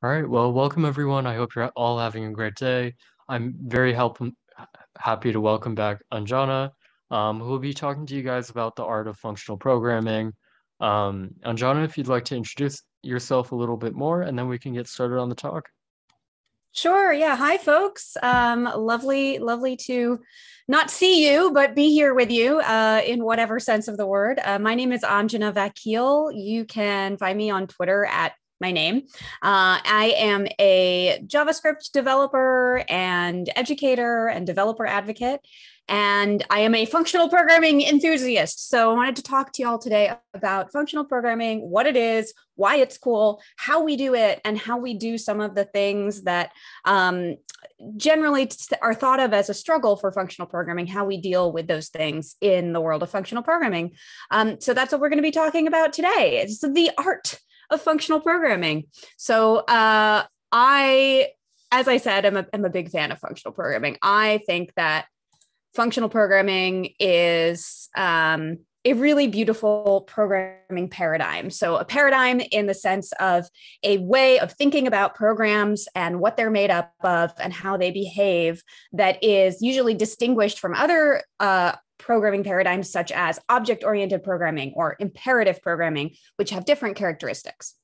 All right. Well, welcome everyone. I hope you're all having a great day. I'm very help- happy to welcome back Anjana, um, who will be talking to you guys about the art of functional programming. Um, Anjana, if you'd like to introduce yourself a little bit more, and then we can get started on the talk. Sure. Yeah. Hi, folks. Um, lovely, lovely to not see you, but be here with you uh, in whatever sense of the word. Uh, my name is Anjana Vakil. You can find me on Twitter at my name. Uh, I am a JavaScript developer and educator and developer advocate. And I am a functional programming enthusiast. So I wanted to talk to you all today about functional programming, what it is, why it's cool, how we do it, and how we do some of the things that um, generally are thought of as a struggle for functional programming, how we deal with those things in the world of functional programming. Um, so that's what we're going to be talking about today. It's the art of functional programming. So uh, I, as I said, I'm a, I'm a big fan of functional programming. I think that functional programming is um, a really beautiful programming paradigm. So, a paradigm in the sense of a way of thinking about programs and what they're made up of and how they behave that is usually distinguished from other uh, programming paradigms such as object oriented programming or imperative programming, which have different characteristics.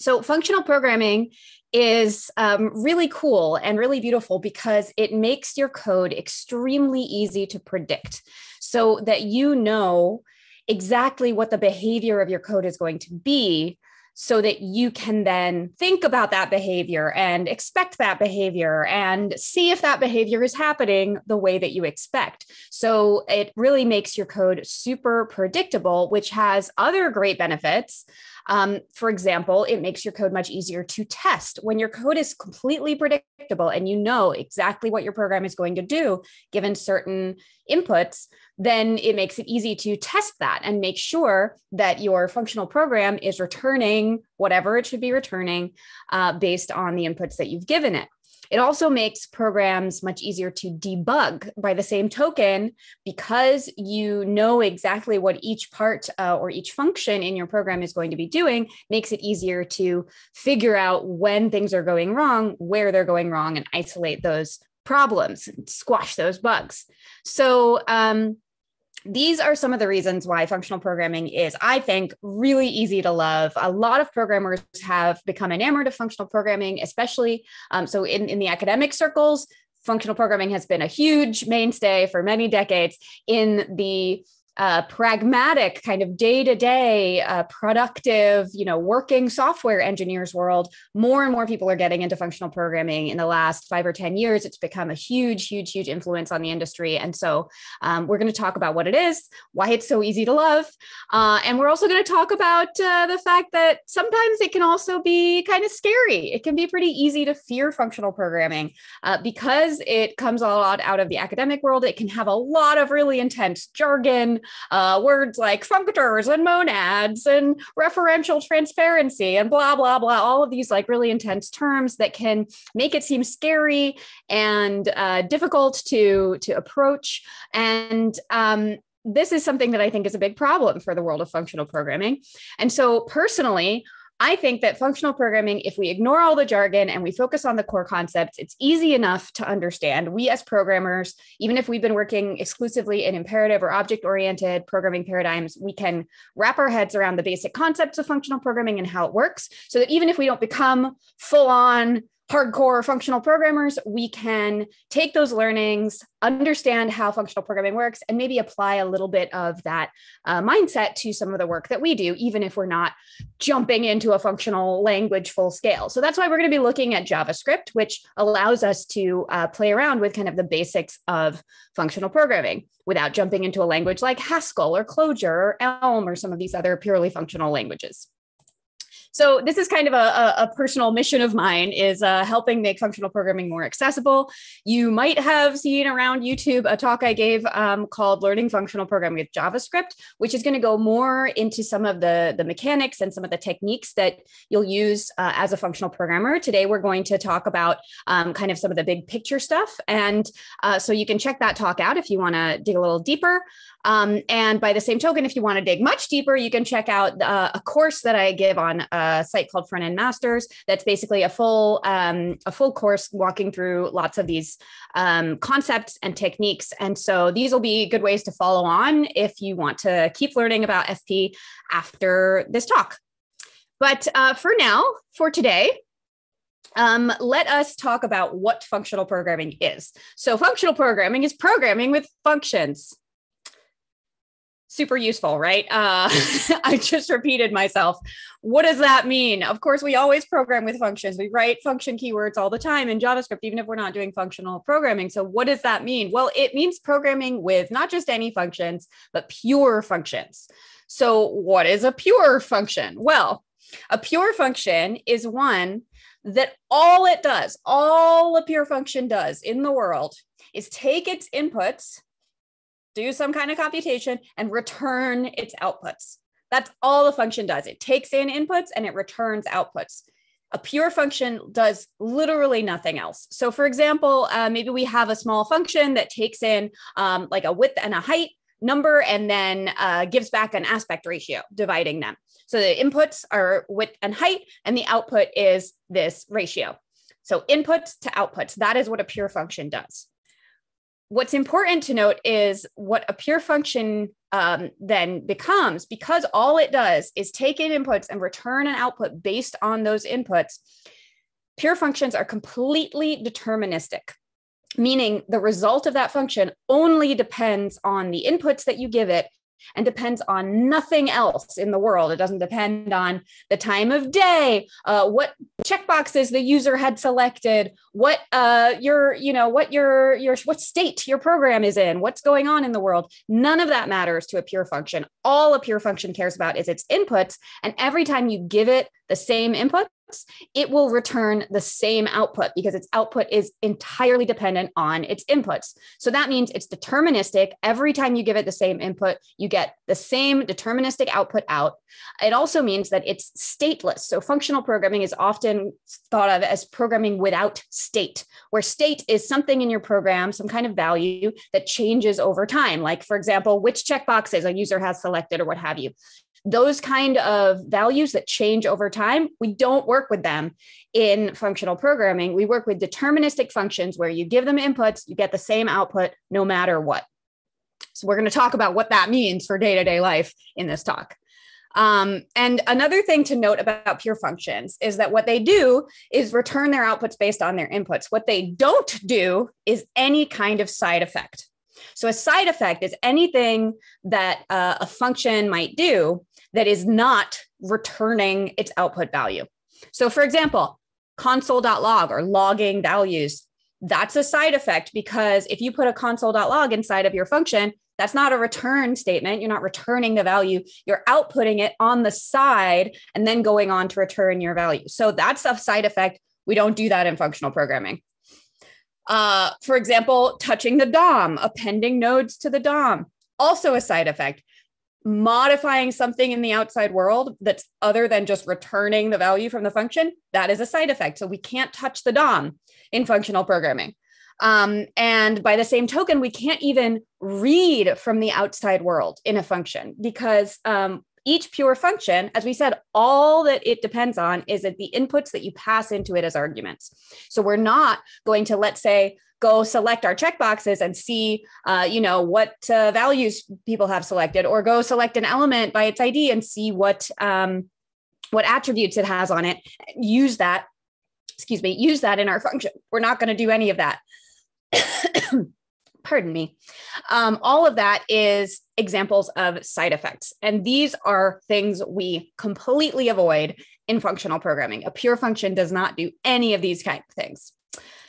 So, functional programming is um, really cool and really beautiful because it makes your code extremely easy to predict so that you know exactly what the behavior of your code is going to be so that you can then think about that behavior and expect that behavior and see if that behavior is happening the way that you expect. So it really makes your code super predictable, which has other great benefits. Um, for example, it makes your code much easier to test. When your code is completely predictable and you know exactly what your program is going to do given certain inputs, then it makes it easy to test that and make sure that your functional program is returning whatever it should be returning uh, based on the inputs that you've given it. It also makes programs much easier to debug by the same token because you know exactly what each part uh, or each function in your program is going to be doing, makes it easier to figure out when things are going wrong, where they're going wrong, and isolate those problems, squash those bugs. So, um, these are some of the reasons why functional programming is, I think, really easy to love. A lot of programmers have become enamored of functional programming, especially um, so in, in the academic circles. Functional programming has been a huge mainstay for many decades in the uh, pragmatic kind of day-to-day uh, productive you know working software engineers world more and more people are getting into functional programming. In the last five or ten years it's become a huge huge huge influence on the industry. And so um, we're going to talk about what it is why it's so easy to love uh, and we're also going to talk about uh, the fact that sometimes it can also be kind of scary. It can be pretty easy to fear functional programming uh, because it comes a lot out of the academic world. It can have a lot of really intense jargon uh, words like functors and monads and referential transparency and blah, blah, blah, all of these like really intense terms that can make it seem scary and uh, difficult to, to approach. And um, this is something that I think is a big problem for the world of functional programming. And so, personally, I think that functional programming, if we ignore all the jargon and we focus on the core concepts, it's easy enough to understand. We, as programmers, even if we've been working exclusively in imperative or object oriented programming paradigms, we can wrap our heads around the basic concepts of functional programming and how it works so that even if we don't become full on hardcore functional programmers, we can take those learnings, understand how functional programming works, and maybe apply a little bit of that uh, mindset to some of the work that we do, even if we're not jumping into a functional language full scale. So that's why we're going to be looking at JavaScript, which allows us to uh, play around with kind of the basics of functional programming without jumping into a language like Haskell or Clojure or Elm or some of these other purely functional languages. So this is kind of a, a personal mission of mine is uh, helping make functional programming more accessible. You might have seen around YouTube a talk I gave um, called Learning Functional Programming with JavaScript, which is going to go more into some of the, the mechanics and some of the techniques that you'll use uh, as a functional programmer. Today, we're going to talk about um, kind of some of the big picture stuff. And uh, so you can check that talk out if you want to dig a little deeper. Um, and by the same token, if you want to dig much deeper, you can check out uh, a course that I give on uh, a site called Front End Masters. That's basically a full um, a full course walking through lots of these um, concepts and techniques. And so these will be good ways to follow on if you want to keep learning about FP after this talk. But uh, for now, for today, um, let us talk about what functional programming is. So, functional programming is programming with functions. Super useful, right? Uh, I just repeated myself. What does that mean? Of course, we always program with functions. We write function keywords all the time in JavaScript, even if we're not doing functional programming. So, what does that mean? Well, it means programming with not just any functions, but pure functions. So, what is a pure function? Well, a pure function is one that all it does, all a pure function does in the world is take its inputs, do some kind of computation, and return its outputs. That's all the function does. It takes in inputs and it returns outputs. A pure function does literally nothing else. So, for example, uh, maybe we have a small function that takes in um, like a width and a height number and then uh, gives back an aspect ratio, dividing them. So the inputs are width and height, and the output is this ratio. So inputs to outputs, that is what a pure function does. What's important to note is what a pure function um, then becomes, because all it does is take in inputs and return an output based on those inputs. Pure functions are completely deterministic meaning the result of that function only depends on the inputs that you give it and depends on nothing else in the world. It doesn't depend on the time of day, uh, what checkboxes the user had selected, what uh, your, you know, what your your what state your program is in, what's going on in the world. None of that matters to a pure function. All a pure function cares about is its inputs, and every time you give it the same input, it will return the same output because its output is entirely dependent on its inputs. So that means it's deterministic. Every time you give it the same input, you get the same deterministic output out. It also means that it's stateless. So functional programming is often thought of as programming without state, where state is something in your program, some kind of value that changes over time. Like, for example, which checkboxes a user has selected or what have you those kind of values that change over time, we don't work with them in functional programming. We work with deterministic functions where you give them inputs, you get the same output no matter what. So, we're going to talk about what that means for day to day life in this talk. Um, and another thing to note about pure functions is that what they do is return their outputs based on their inputs. What they don't do is any kind of side effect. So, a side effect is anything that uh, a function might do that is not returning its output value. So, for example, console.log or logging values, that's a side effect because if you put a console.log inside of your function, that's not a return statement. You're not returning the value. You're outputting it on the side and then going on to return your value. So that's a side effect. We don't do that in functional programming. Uh, for example, touching the DOM, appending nodes to the DOM, also a side effect modifying something in the outside world that's other than just returning the value from the function, that is a side effect. So we can't touch the DOM in functional programming. Um, and by the same token, we can't even read from the outside world in a function because um, each pure function, as we said, all that it depends on is that the inputs that you pass into it as arguments. So we're not going to, let's say, go select our checkboxes and see, uh, you know, what uh, values people have selected, or go select an element by its ID and see what um, what attributes it has on it. Use that, excuse me, use that in our function. We're not going to do any of that. Pardon me. Um, all of that is examples of side effects. And these are things we completely avoid in functional programming. A pure function does not do any of these kind of things.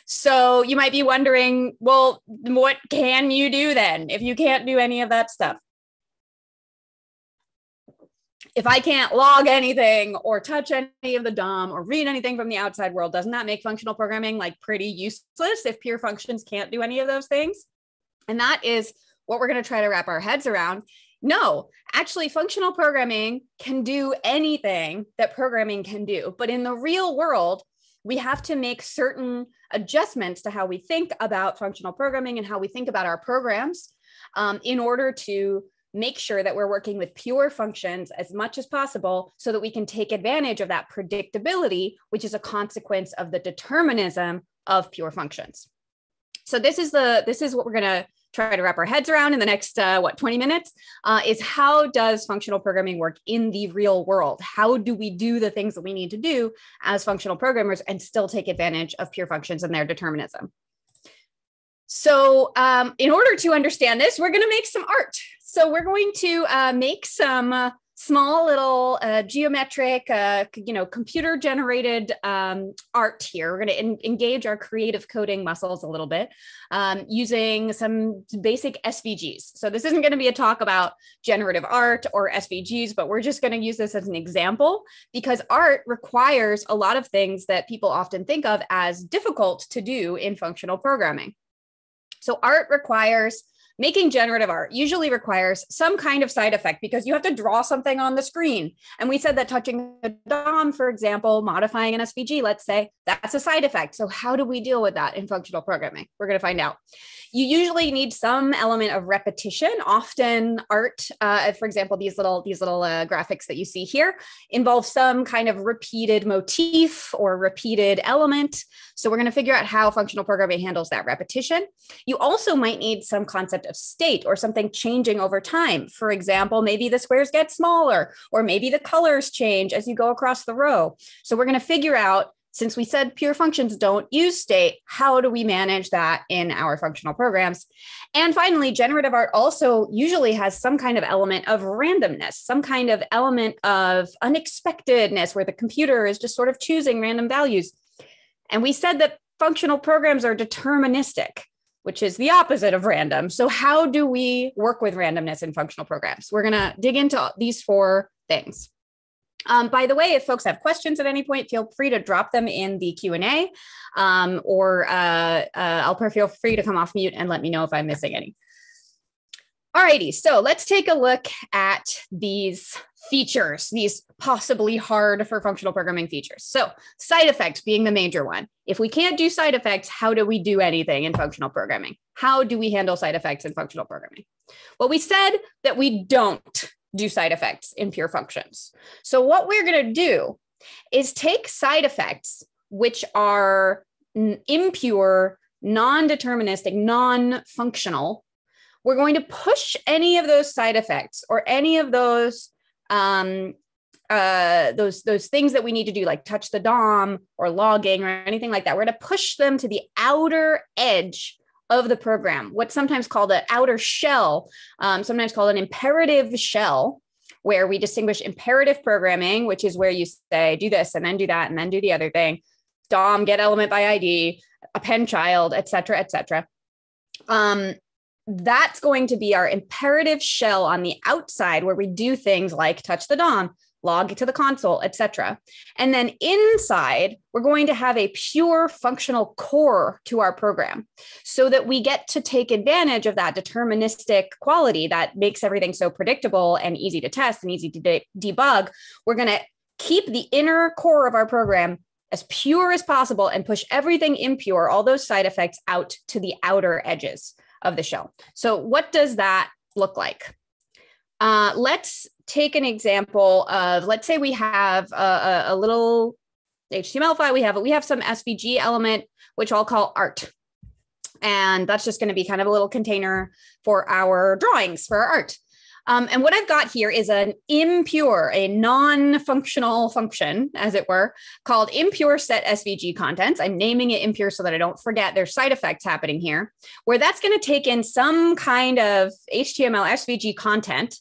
So you might be wondering, well, what can you do then if you can't do any of that stuff? If I can't log anything or touch any of the DOM or read anything from the outside world, doesn't that make functional programming like pretty useless if pure functions can't do any of those things? And that is what we're going to try to wrap our heads around. No, actually, functional programming can do anything that programming can do. But in the real world, we have to make certain adjustments to how we think about functional programming and how we think about our programs um, in order to make sure that we're working with pure functions as much as possible so that we can take advantage of that predictability, which is a consequence of the determinism of pure functions. So this is the this is what we're going to try to wrap our heads around in the next uh, what 20 minutes uh, is how does functional programming work in the real world? How do we do the things that we need to do as functional programmers and still take advantage of pure functions and their determinism? So um, in order to understand this we're going to make some art. So we're going to uh, make some uh, small little uh, geometric, uh, you know, computer generated um, art here. We're going to engage our creative coding muscles a little bit um, using some basic SVGs. So this isn't going to be a talk about generative art or SVGs, but we're just going to use this as an example because art requires a lot of things that people often think of as difficult to do in functional programming. So art requires making generative art usually requires some kind of side effect because you have to draw something on the screen. And we said that touching the DOM, for example, modifying an SVG, let's say, that's a side effect. So, how do we deal with that in functional programming? We're going to find out. You usually need some element of repetition. Often, art, uh, for example, these little these little uh, graphics that you see here involve some kind of repeated motif or repeated element. So, we're going to figure out how functional programming handles that repetition. You also might need some concept of state or something changing over time. For example, maybe the squares get smaller, or maybe the colors change as you go across the row. So we're going to figure out since we said pure functions don't use state, how do we manage that in our functional programs? And finally, generative art also usually has some kind of element of randomness, some kind of element of unexpectedness where the computer is just sort of choosing random values. And we said that functional programs are deterministic which is the opposite of random. So, how do we work with randomness in functional programs? We're going to dig into these four things. Um, by the way, if folks have questions at any point, feel free to drop them in the Q and A, um, or uh, uh, I'll feel free to come off mute and let me know if I'm missing any. Alrighty, so let's take a look at these features, these possibly hard for functional programming features. So side effects being the major one. If we can't do side effects, how do we do anything in functional programming? How do we handle side effects in functional programming? Well, we said that we don't do side effects in pure functions. So what we're going to do is take side effects, which are impure, non-deterministic, non-functional, we're going to push any of those side effects or any of those um, uh, those those things that we need to do, like touch the DOM or logging or anything like that. We're going to push them to the outer edge of the program, what's sometimes called an outer shell, um, sometimes called an imperative shell, where we distinguish imperative programming, which is where you say do this and then do that and then do the other thing, DOM get element by ID, append child, et cetera, et cetera. Um, that's going to be our imperative shell on the outside where we do things like touch the DOM, log to the console, etc. And then inside, we're going to have a pure functional core to our program so that we get to take advantage of that deterministic quality that makes everything so predictable and easy to test and easy to de- debug. We're going to keep the inner core of our program as pure as possible and push everything impure, all those side effects out to the outer edges of the show. So, what does that look like? Uh, let's take an example of, let's say we have a, a, little HTML file. We have we have some SVG element, which I'll call art, and that's just going to be kind of a little container for our drawings for our art. Um, and what I've got here is an impure, a non-functional function, as it were, called impure set SVG contents. I'm naming it impure so that I don't forget there's side effects happening here, where that's going to take in some kind of HTML SVG content,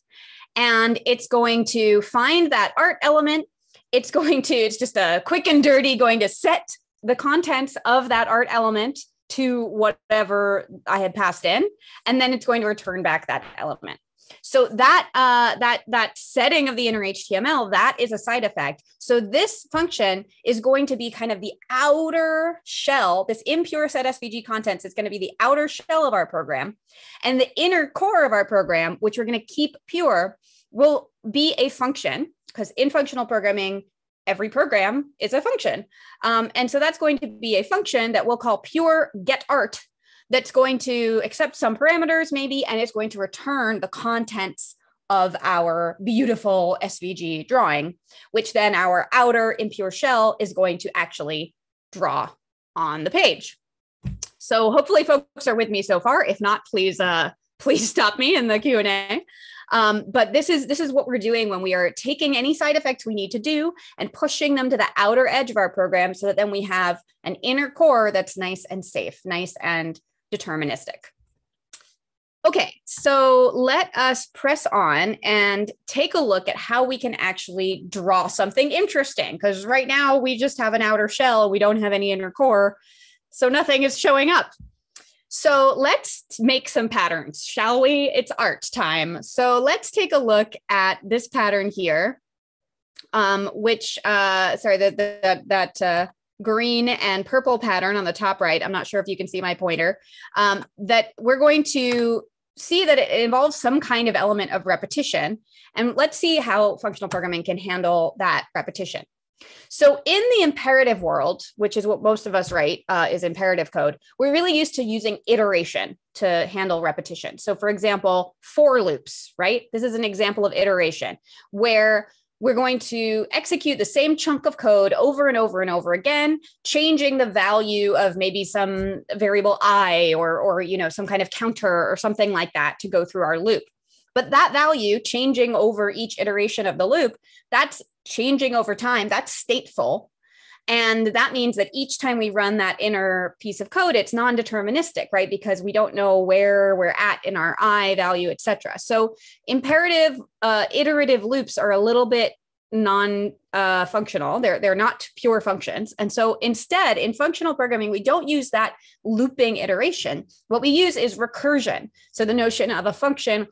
and it's going to find that art element. It's going to, it's just a quick and dirty, going to set the contents of that art element to whatever I had passed in, and then it's going to return back that element. So that uh, that that setting of the inner HTML that is a side effect. So this function is going to be kind of the outer shell. This impure set SVG contents is going to be the outer shell of our program, and the inner core of our program, which we're going to keep pure, will be a function because in functional programming every program is a function. Um, and so that's going to be a function that we'll call pure get art that's going to accept some parameters maybe, and it's going to return the contents of our beautiful SVG drawing, which then our outer impure shell is going to actually draw on the page. So hopefully folks are with me so far. If not, please uh, please stop me in the Q&A. Um, but this is this is what we're doing when we are taking any side effects we need to do and pushing them to the outer edge of our program so that then we have an inner core that's nice and safe, nice and deterministic. Okay, so let us press on and take a look at how we can actually draw something interesting. Because right now we just have an outer shell, we don't have any inner core, so nothing is showing up. So let's make some patterns, shall we? It's art time. So let's take a look at this pattern here, um, which, uh, sorry, the, the, that uh, green and purple pattern on the top right. I'm not sure if you can see my pointer. Um, that we're going to see that it involves some kind of element of repetition. And let's see how functional programming can handle that repetition. So, in the imperative world, which is what most of us write, uh, is imperative code, we're really used to using iteration to handle repetition. So, for example, for loops, right? This is an example of iteration where we're going to execute the same chunk of code over and over and over again changing the value of maybe some variable i or or you know some kind of counter or something like that to go through our loop but that value changing over each iteration of the loop that's changing over time, that's stateful. And that means that each time we run that inner piece of code, it's non-deterministic, right? Because we don't know where we're at in our I value, et cetera. So imperative uh, iterative loops are a little bit non-functional. Uh, they're, they're not pure functions. And so instead, in functional programming, we don't use that looping iteration. What we use is recursion. So the notion of a function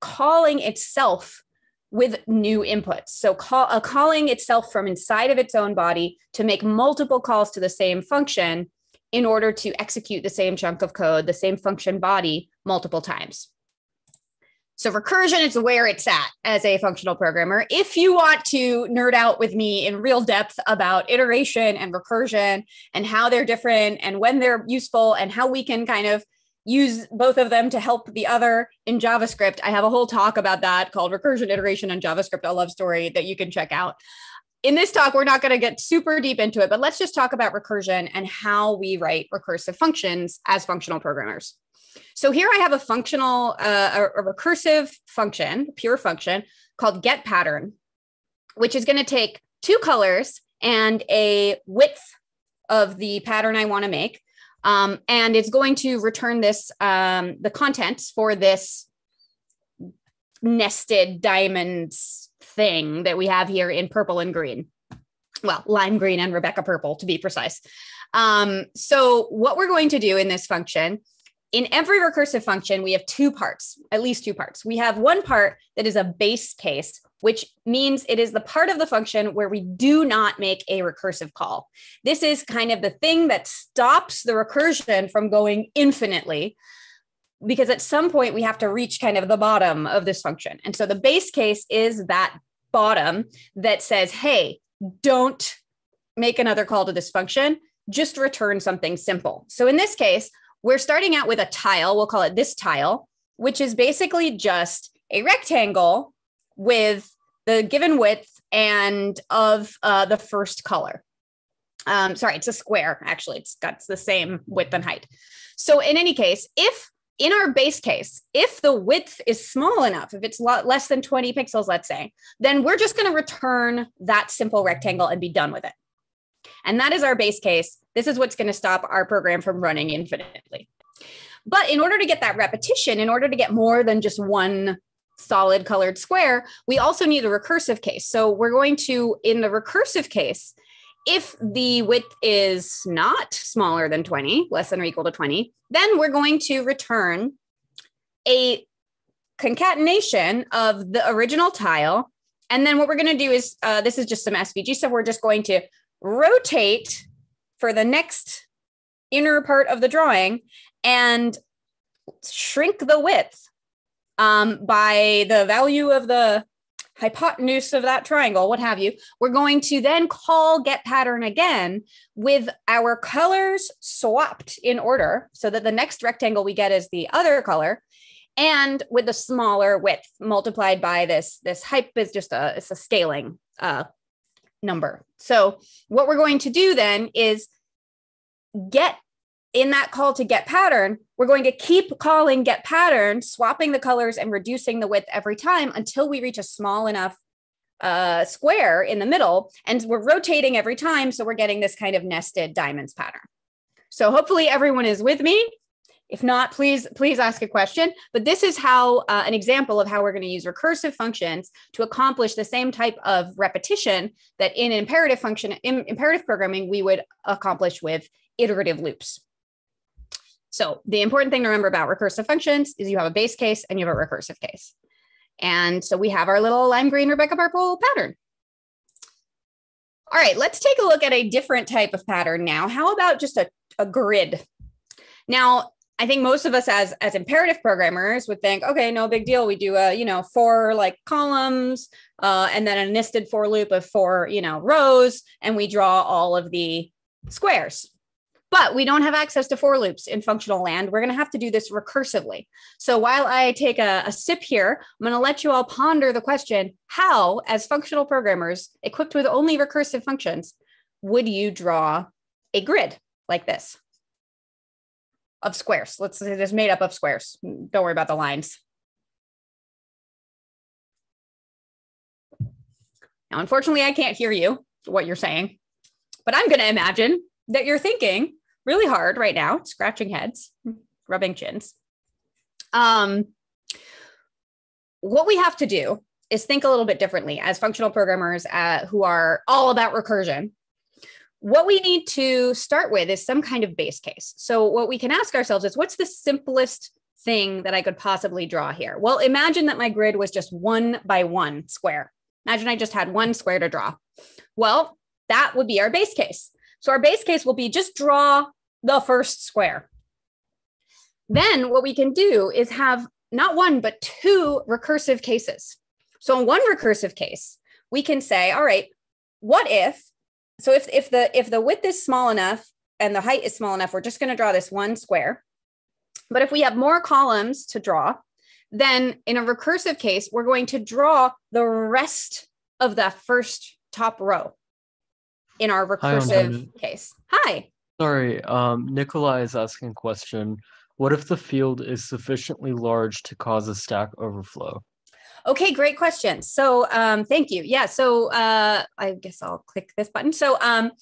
calling itself with new inputs. So call, uh, calling itself from inside of its own body to make multiple calls to the same function in order to execute the same chunk of code, the same function body multiple times. So recursion is where it's at as a functional programmer. If you want to nerd out with me in real depth about iteration and recursion and how they're different and when they're useful and how we can kind of use both of them to help the other in JavaScript. I have a whole talk about that called Recursion Iteration and JavaScript, a love story that you can check out. In this talk, we're not going to get super deep into it, but let's just talk about recursion and how we write recursive functions as functional programmers. So here I have a functional, uh, a, a recursive function, pure function called get pattern, which is going to take two colors and a width of the pattern I want to make um, and it's going to return this, um, the contents for this nested diamonds thing that we have here in purple and green. Well, lime green and Rebecca purple to be precise. Um, so what we're going to do in this function in every recursive function, we have two parts, at least two parts. We have one part that is a base case, which means it is the part of the function where we do not make a recursive call. This is kind of the thing that stops the recursion from going infinitely because at some point we have to reach kind of the bottom of this function. And so the base case is that bottom that says, hey, don't make another call to this function, just return something simple. So in this case, we're starting out with a tile, we'll call it this tile, which is basically just a rectangle with the given width and of uh, the first color. Um, sorry, it's a square, actually. It's got the same width and height. So in any case, if in our base case, if the width is small enough, if it's less than 20 pixels, let's say, then we're just going to return that simple rectangle and be done with it. And that is our base case. This is what's going to stop our program from running infinitely. But in order to get that repetition, in order to get more than just one solid colored square, we also need a recursive case. So we're going to, in the recursive case, if the width is not smaller than 20, less than or equal to 20, then we're going to return a concatenation of the original tile. And then what we're going to do is, uh, this is just some SVG stuff. We're just going to rotate for the next inner part of the drawing and shrink the width um, by the value of the hypotenuse of that triangle, what have you, we're going to then call get pattern again with our colors swapped in order so that the next rectangle we get is the other color. and with the smaller width multiplied by this this hype is just a it's a scaling uh, number. So what we're going to do then is get in that call to get pattern, we're going to keep calling get pattern, swapping the colors and reducing the width every time until we reach a small enough uh, square in the middle. And we're rotating every time. So we're getting this kind of nested diamonds pattern. So hopefully everyone is with me. If not, please, please ask a question. But this is how uh, an example of how we're going to use recursive functions to accomplish the same type of repetition that in imperative function, in imperative programming, we would accomplish with iterative loops. So the important thing to remember about recursive functions is you have a base case and you have a recursive case. And so we have our little lime green Rebecca purple pattern. All right, let's take a look at a different type of pattern now. How about just a, a grid? Now, I think most of us as as imperative programmers would think, okay, no big deal. We do a you know four like columns, uh, and then a nested for loop of four you know rows, and we draw all of the squares but we don't have access to for loops in functional land. We're going to have to do this recursively. So while I take a, a sip here, I'm going to let you all ponder the question, how, as functional programmers equipped with only recursive functions, would you draw a grid like this of squares? Let's say it's made up of squares. Don't worry about the lines. Now, unfortunately, I can't hear you, what you're saying, but I'm going to imagine that you're thinking really hard right now, scratching heads, rubbing chins. Um, what we have to do is think a little bit differently as functional programmers uh, who are all about recursion. What we need to start with is some kind of base case. So, what we can ask ourselves is what's the simplest thing that I could possibly draw here? Well, imagine that my grid was just one by one square. Imagine I just had one square to draw. Well, that would be our base case. So our base case will be just draw the first square. Then what we can do is have not one, but two recursive cases. So in one recursive case, we can say, all right, what if, so if, if the if the width is small enough and the height is small enough, we're just going to draw this one square. But if we have more columns to draw, then in a recursive case, we're going to draw the rest of the first top row in our recursive Hi, case. Hi. Sorry, um, Nikolai is asking a question. What if the field is sufficiently large to cause a stack overflow? Okay, great question. So, um, thank you. Yeah, so uh, I guess I'll click this button. So, um,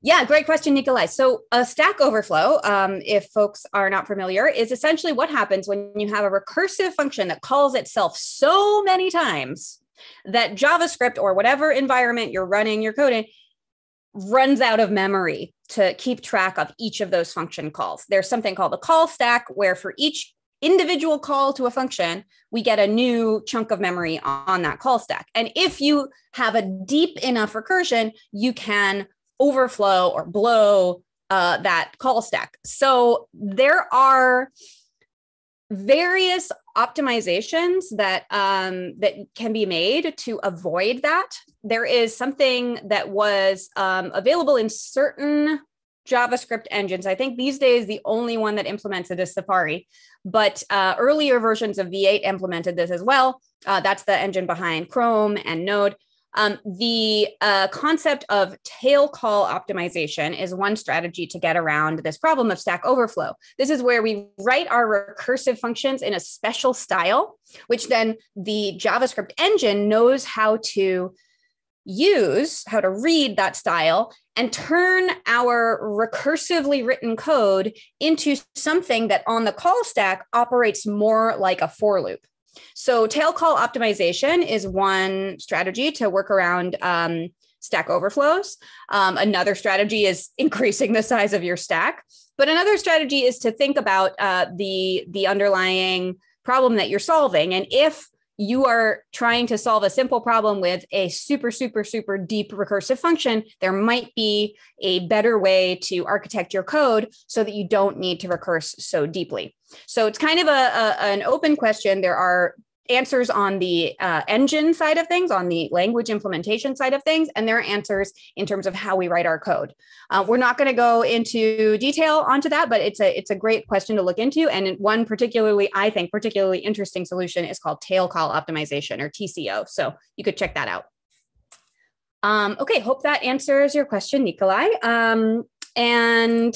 yeah, great question, Nikolai. So, a stack overflow, um, if folks are not familiar, is essentially what happens when you have a recursive function that calls itself so many times that JavaScript or whatever environment you're running your code in runs out of memory to keep track of each of those function calls. There's something called a call stack where for each individual call to a function, we get a new chunk of memory on that call stack. And if you have a deep enough recursion, you can overflow or blow uh, that call stack. So there are various optimizations that um, that can be made to avoid that. There is something that was um, available in certain JavaScript engines. I think these days the only one that implements it is Safari, but uh, earlier versions of V8 implemented this as well. Uh, that's the engine behind Chrome and Node. Um, the uh, concept of tail call optimization is one strategy to get around this problem of Stack Overflow. This is where we write our recursive functions in a special style, which then the JavaScript engine knows how to use, how to read that style, and turn our recursively written code into something that on the call stack operates more like a for loop. So tail call optimization is one strategy to work around um, stack overflows. Um, another strategy is increasing the size of your stack. But another strategy is to think about uh, the the underlying problem that you're solving, and if you are trying to solve a simple problem with a super, super, super deep recursive function, there might be a better way to architect your code so that you don't need to recurse so deeply. So it's kind of a, a an open question. There are answers on the uh, engine side of things, on the language implementation side of things, and there are answers in terms of how we write our code. Uh, we're not going to go into detail onto that, but it's a it's a great question to look into. And one particularly, I think, particularly interesting solution is called tail call optimization or TCO. So you could check that out. Um, okay, hope that answers your question, Nikolai. Um, and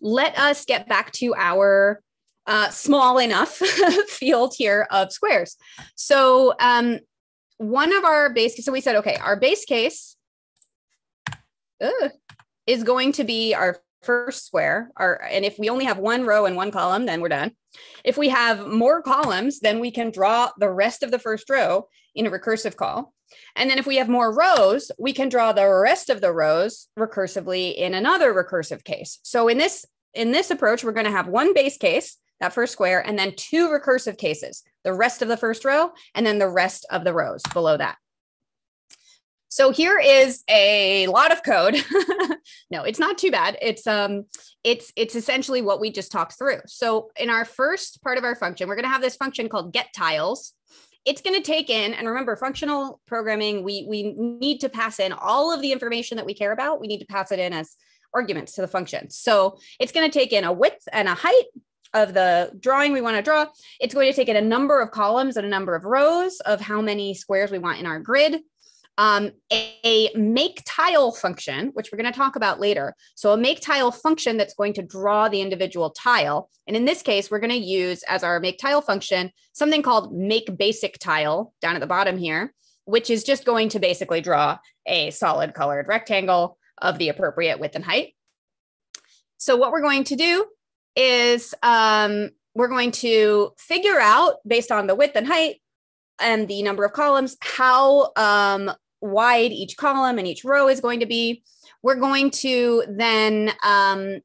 let us get back to our uh, small enough field here of squares. So um, one of our base, so we said, okay, our base case uh, is going to be our first square. Our, and if we only have one row and one column, then we're done. If we have more columns, then we can draw the rest of the first row in a recursive call. And then if we have more rows, we can draw the rest of the rows recursively in another recursive case. So in this in this approach, we're going to have one base case that first square, and then two recursive cases, the rest of the first row, and then the rest of the rows below that. So here is a lot of code. no, it's not too bad. It's um it's it's essentially what we just talked through. So in our first part of our function, we're going to have this function called get tiles. It's going to take in and remember functional programming we we need to pass in all of the information that we care about. We need to pass it in as arguments to the function. So it's going to take in a width and a height of the drawing we want to draw. It's going to take in a number of columns and a number of rows of how many squares we want in our grid. Um, a, a make tile function, which we're going to talk about later. So a make tile function that's going to draw the individual tile. And in this case, we're going to use as our make tile function, something called make basic tile down at the bottom here, which is just going to basically draw a solid colored rectangle of the appropriate width and height. So what we're going to do is um, we're going to figure out based on the width and height and the number of columns how um, wide each column and each row is going to be. We're going to then um,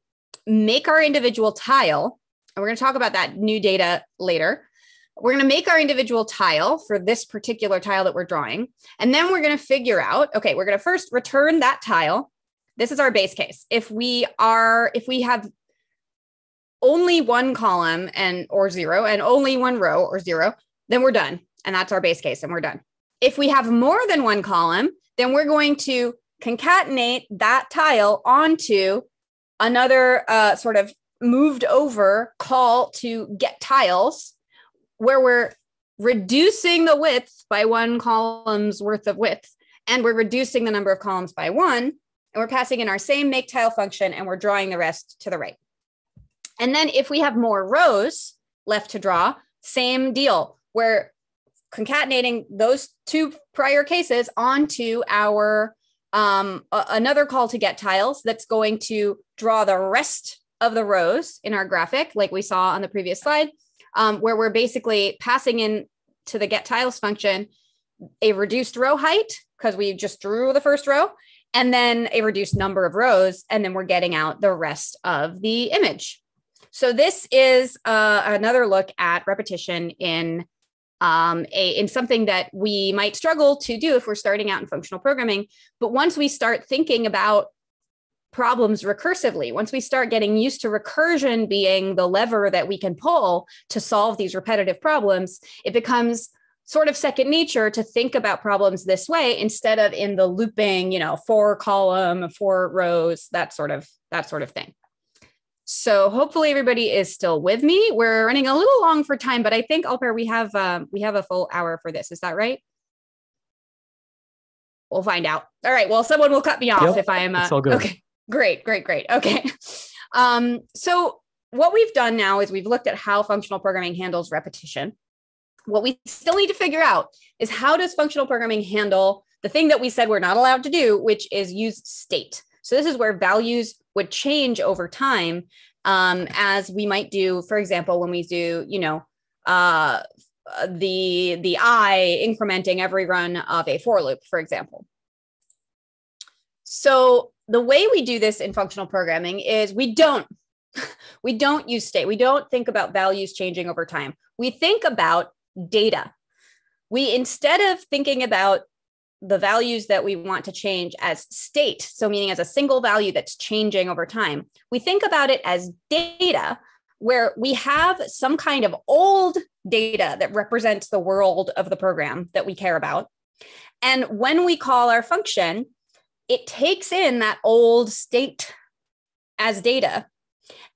make our individual tile. And we're going to talk about that new data later. We're going to make our individual tile for this particular tile that we're drawing. And then we're going to figure out, okay, we're going to first return that tile. This is our base case. If we are, if we have only one column and or zero and only one row or zero, then we're done. And that's our base case and we're done. If we have more than one column, then we're going to concatenate that tile onto another uh, sort of moved over call to get tiles where we're reducing the width by one column's worth of width and we're reducing the number of columns by one and we're passing in our same make tile function and we're drawing the rest to the right. And then if we have more rows left to draw, same deal. We're concatenating those two prior cases onto our um, another call to get tiles that's going to draw the rest of the rows in our graphic, like we saw on the previous slide, um, where we're basically passing in to the get tiles function a reduced row height because we just drew the first row and then a reduced number of rows and then we're getting out the rest of the image so this is uh, another look at repetition in um, a, in something that we might struggle to do if we're starting out in functional programming. But once we start thinking about problems recursively, once we start getting used to recursion being the lever that we can pull to solve these repetitive problems, it becomes sort of second nature to think about problems this way instead of in the looping, you know, four column, four rows, that sort of that sort of thing. So hopefully everybody is still with me. We're running a little long for time, but I think Alper, we have um, we have a full hour for this. Is that right? We'll find out. All right. Well, someone will cut me off yep, if I am. Uh, okay. Great. Great. Great. Okay. Um, so what we've done now is we've looked at how functional programming handles repetition. What we still need to figure out is how does functional programming handle the thing that we said we're not allowed to do, which is use state. So this is where values would change over time um, as we might do, for example, when we do, you know, uh, the the i incrementing every run of a for loop, for example. So the way we do this in functional programming is we don't we don't use state. We don't think about values changing over time. We think about data. We instead of thinking about the values that we want to change as state, so meaning as a single value that's changing over time, we think about it as data, where we have some kind of old data that represents the world of the program that we care about. And when we call our function, it takes in that old state as data.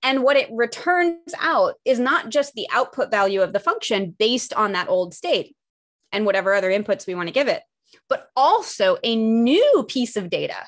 And what it returns out is not just the output value of the function based on that old state and whatever other inputs we want to give it, but also a new piece of data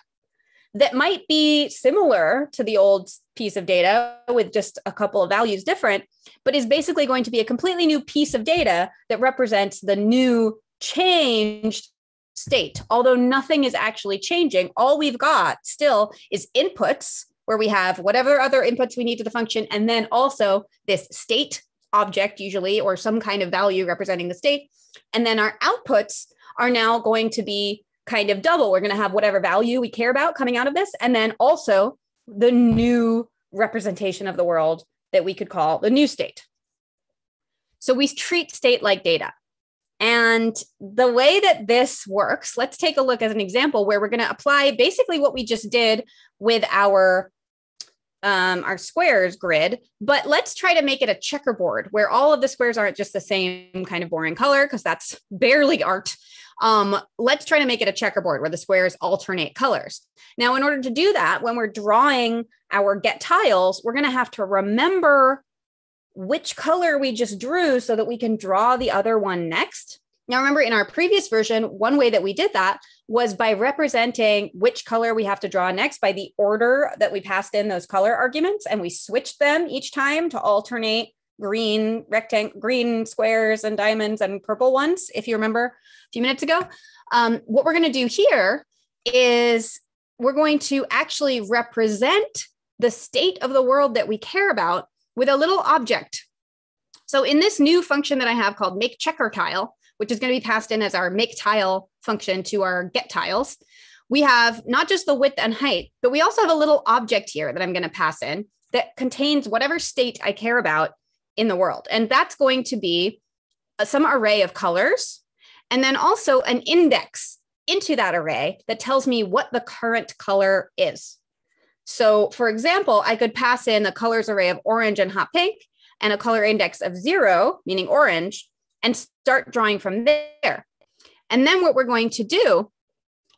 that might be similar to the old piece of data with just a couple of values different, but is basically going to be a completely new piece of data that represents the new changed state. Although nothing is actually changing, all we've got still is inputs where we have whatever other inputs we need to the function, and then also this state object, usually, or some kind of value representing the state. And then our outputs are now going to be kind of double. We're going to have whatever value we care about coming out of this, and then also the new representation of the world that we could call the new state. So we treat state like data. And the way that this works, let's take a look as an example where we're going to apply basically what we just did with our um, our squares grid, but let's try to make it a checkerboard where all of the squares aren't just the same kind of boring color because that's barely art. Um, let's try to make it a checkerboard where the squares alternate colors. Now, in order to do that, when we're drawing our get tiles, we're going to have to remember which color we just drew so that we can draw the other one next. Now, remember in our previous version, one way that we did that was by representing which color we have to draw next by the order that we passed in those color arguments. And we switched them each time to alternate green rectangle, green squares and diamonds and purple ones, if you remember a few minutes ago. Um, what we're going to do here is we're going to actually represent the state of the world that we care about with a little object. So in this new function that I have called make checker tile, which is going to be passed in as our make tile function to our get tiles, we have not just the width and height, but we also have a little object here that I'm going to pass in that contains whatever state I care about in the world. And that's going to be uh, some array of colors and then also an index into that array that tells me what the current color is. So, for example, I could pass in a colors array of orange and hot pink and a color index of zero, meaning orange, and start drawing from there. And then what we're going to do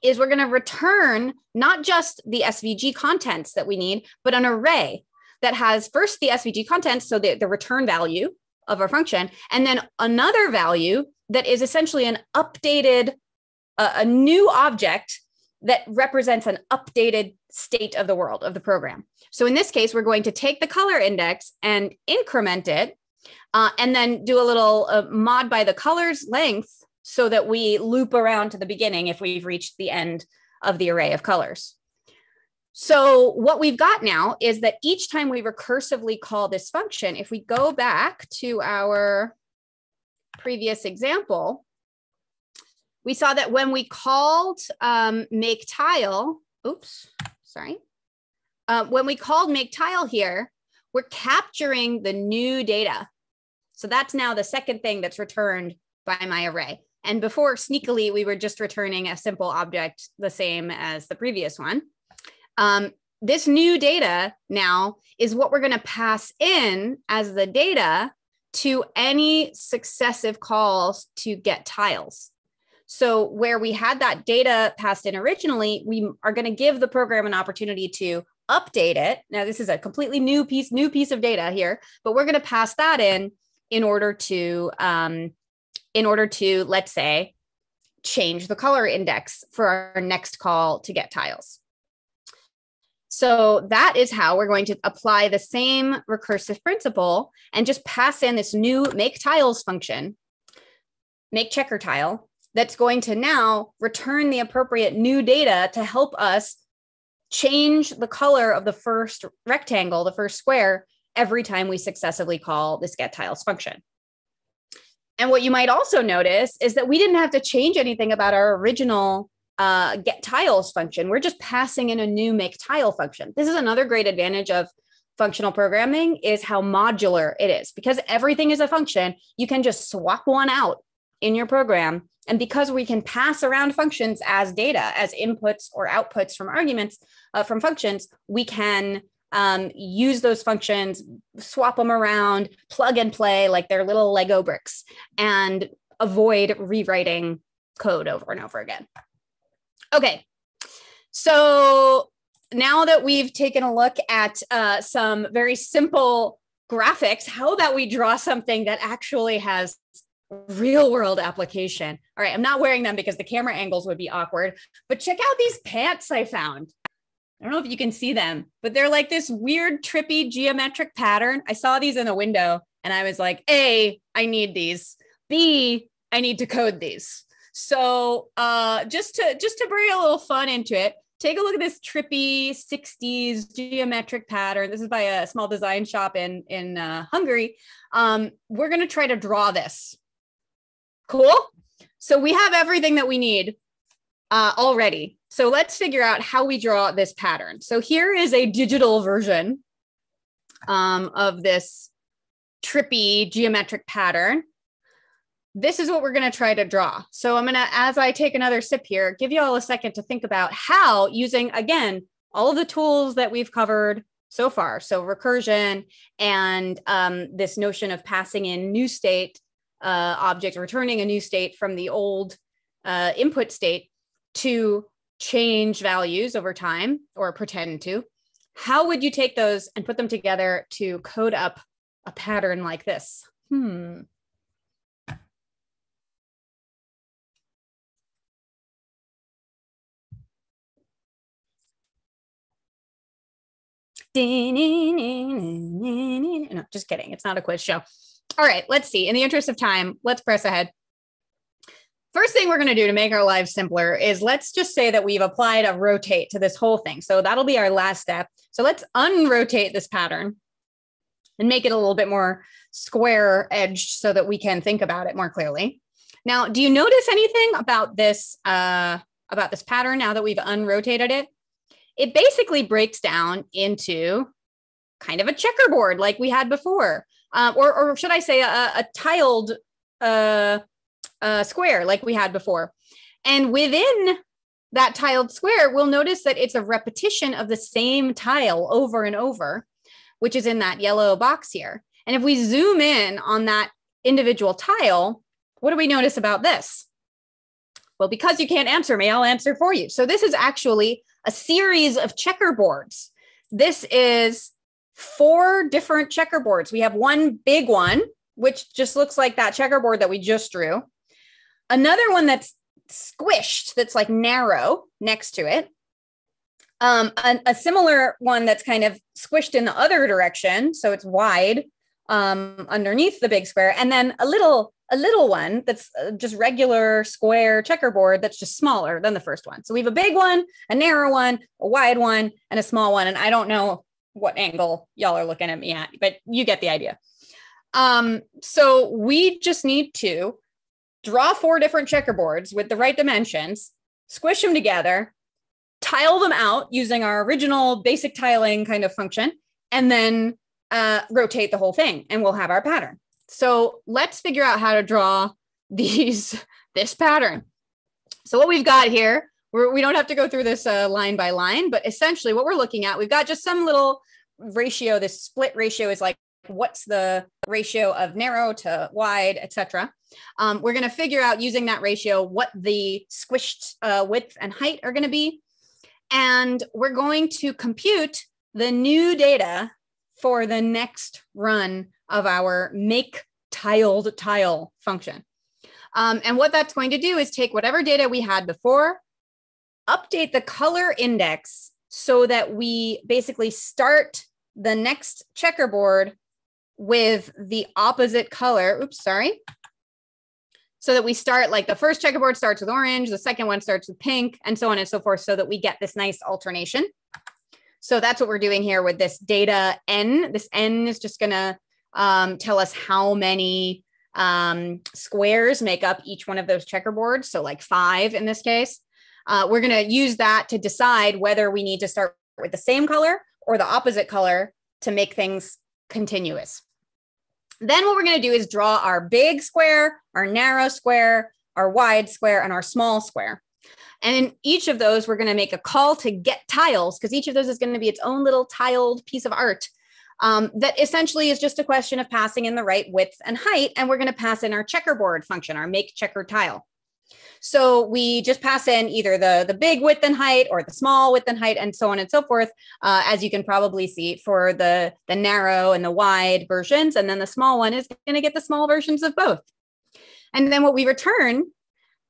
is we're going to return not just the SVG contents that we need, but an array that has first the SVG content, so the, the return value of our function, and then another value that is essentially an updated, uh, a new object that represents an updated state of the world of the program. So in this case, we're going to take the color index and increment it, uh, and then do a little uh, mod by the colors length so that we loop around to the beginning if we've reached the end of the array of colors. So what we've got now is that each time we recursively call this function, if we go back to our previous example, we saw that when we called um, make tile, oops, sorry. Uh, when we called make tile here, we're capturing the new data. So that's now the second thing that's returned by my array. And before sneakily, we were just returning a simple object the same as the previous one. Um, this new data now is what we're going to pass in as the data to any successive calls to get tiles. So, where we had that data passed in originally, we are going to give the program an opportunity to update it. Now, this is a completely new piece, new piece of data here, but we're going to pass that in in order to, um, in order to, let's say, change the color index for our next call to get tiles. So that is how we're going to apply the same recursive principle and just pass in this new make tiles function, make checker tile, that's going to now return the appropriate new data to help us change the color of the first rectangle, the first square, every time we successively call this get tiles function. And what you might also notice is that we didn't have to change anything about our original uh, get tiles function. We're just passing in a new make tile function. This is another great advantage of functional programming is how modular it is because everything is a function. You can just swap one out in your program. And because we can pass around functions as data, as inputs or outputs from arguments uh, from functions, we can um, use those functions, swap them around, plug and play like they're little Lego bricks, and avoid rewriting code over and over again. Okay, so now that we've taken a look at uh, some very simple graphics, how about we draw something that actually has real world application? All right, I'm not wearing them because the camera angles would be awkward, but check out these pants I found. I don't know if you can see them, but they're like this weird, trippy geometric pattern. I saw these in a window and I was like, A, I need these. B, I need to code these. So uh, just to just to bring a little fun into it, take a look at this trippy 60s geometric pattern. This is by a small design shop in in uh, Hungary. Um, we're gonna try to draw this. Cool. So we have everything that we need uh, already. So let's figure out how we draw this pattern. So here is a digital version um, of this trippy geometric pattern. This is what we're going to try to draw. So I'm going to, as I take another sip here, give you all a second to think about how using, again, all of the tools that we've covered so far. So recursion and um, this notion of passing in new state uh, objects, returning a new state from the old uh, input state to change values over time or pretend to, how would you take those and put them together to code up a pattern like this? Hmm. No, just kidding. It's not a quiz show. All right, let's see. In the interest of time, let's press ahead. First thing we're going to do to make our lives simpler is let's just say that we've applied a rotate to this whole thing. So that'll be our last step. So let's unrotate this pattern and make it a little bit more square edged so that we can think about it more clearly. Now, do you notice anything about this uh, about this pattern now that we've unrotated it? It basically breaks down into kind of a checkerboard like we had before, uh, or, or should I say a, a tiled uh, uh, square like we had before. And within that tiled square, we'll notice that it's a repetition of the same tile over and over, which is in that yellow box here. And if we zoom in on that individual tile, what do we notice about this? Well, because you can't answer me, I'll answer for you. So this is actually a series of checkerboards. This is four different checkerboards. We have one big one, which just looks like that checkerboard that we just drew another one that's squished that's like narrow next to it um, a, a, similar one that's kind of squished in the other direction so it's wide um, underneath the big square and then a little a little one that's uh, just regular square checkerboard that's just smaller than the first one so we have a big one a narrow one a wide one and a small one and i don't know what angle y'all are looking at me at but you get the idea um, so we just need to draw four different checkerboards with the right dimensions, squish them together, tile them out using our original basic tiling kind of function, and then uh, rotate the whole thing, and we'll have our pattern. So let's figure out how to draw these this pattern. So what we've got here, we're, we do not have to go through this uh, line by line, but essentially what we're looking at, we've got just some little ratio. This split ratio is like what's the ratio of narrow to wide, etc. Um, we're going to figure out using that ratio what the squished uh, width and height are going to be. And we're going to compute the new data for the next run of our make tiled tile function. Um, and what that's going to do is take whatever data we had before, update the color index so that we basically start the next checkerboard with the opposite color. Oops, sorry. So that we start like the first checkerboard starts with orange, the second one starts with pink, and so on and so forth, so that we get this nice alternation. So that's what we're doing here with this data n. This n is just going to um, tell us how many um, squares make up each one of those checkerboards. So, like five in this case. Uh, we're going to use that to decide whether we need to start with the same color or the opposite color to make things continuous. Then what we're going to do is draw our big square, our narrow square, our wide square, and our small square. And in each of those, we're going to make a call to get tiles because each of those is going to be its own little tiled piece of art um, that essentially is just a question of passing in the right width and height. And we're going to pass in our checkerboard function, our make checker tile. So we just pass in either the, the big width and height or the small width and height and so on and so forth, uh, as you can probably see for the, the narrow and the wide versions. And then the small one is going to get the small versions of both. And then what we return